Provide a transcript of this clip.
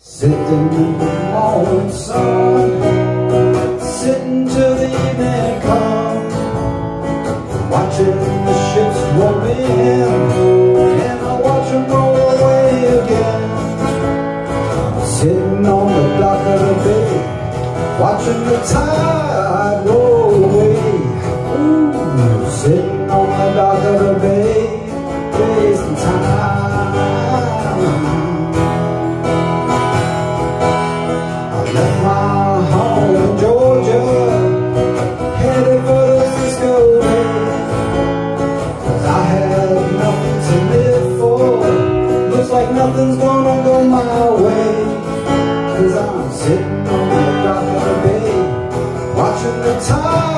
Sitting in the morning sun. Sitting till the evening come Watching the ships roll in. And I watch them roll away again. Sitting on the dock of the bay. Watching the tide roll away. Ooh, Sitting on the dock of the bay like nothing's gonna go my way. Cause I'm sitting on the dock of the bay Watching the tide.